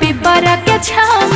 पे बरा के छाम